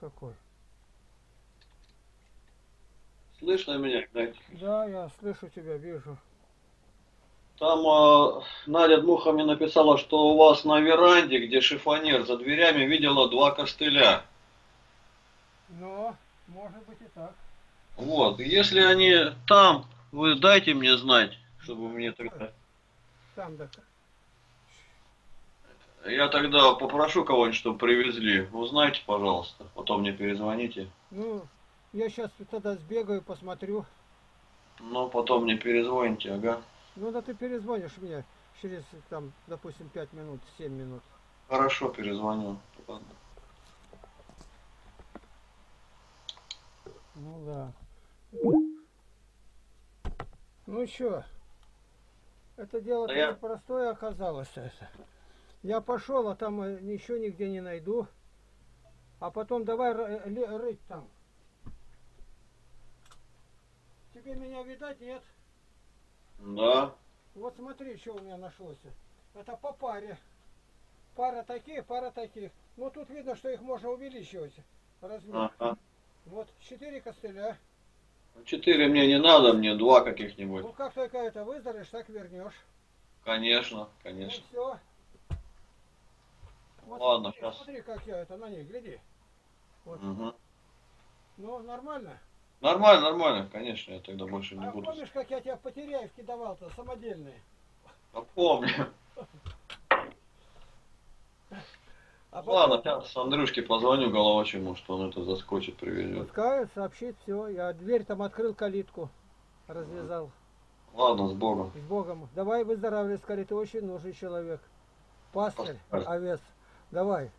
какой. Слышно меня, Игнатий? Да, я слышу тебя, вижу. Там э, Надя Дмуха мне написала, что у вас на веранде, где шифонер за дверями, видела два костыля. Но, может быть и так. Вот, если они там, вы дайте мне знать, чтобы мне тогда... Там да. Я тогда попрошу кого-нибудь, чтобы привезли. Узнайте, пожалуйста, потом мне перезвоните. Ну, я сейчас тогда сбегаю, посмотрю. Ну, потом мне перезвоните, ага. Ну да ты перезвонишь мне через, там, допустим, 5 минут, 7 минут. Хорошо, перезвоню. Ладно. Ну да. Ну что, это дело Да я- простое оказалось. Это. Я пошел, а там э, ничего нигде не найду. А потом давай ле- рыть там. Тебе меня видать, нет? Да. Вот смотри, что у меня нашлось. Это по паре. Пара таких, пара таких. Ну тут видно, что их можно увеличивать. Размер. Ага. Вот четыре костыля. Четыре мне не надо, мне два каких-нибудь. Ну как только это выздоровеешь, так вернешь. Конечно, Ну конечно. все. Вот Ладно, смотри, щас. смотри, как я это на ней, гляди. Вот. Мгм. Ну, нормально. Нормально, нормально, конечно, я тогда больше не А буду. помнишь, как я тебя в Потеряевке давал-то, самодельные? А помню. А Ладно, потом- сейчас Андрюшке позвоню головочему, что он это заскочит, привезет. Пускай сообщит все. Я дверь там открыл, калитку развязал. Ладно, с Богом. С Богом. Давай выздоравливай скорее, ты очень нужный человек. Пастырь, Пастырь. овец. Давай.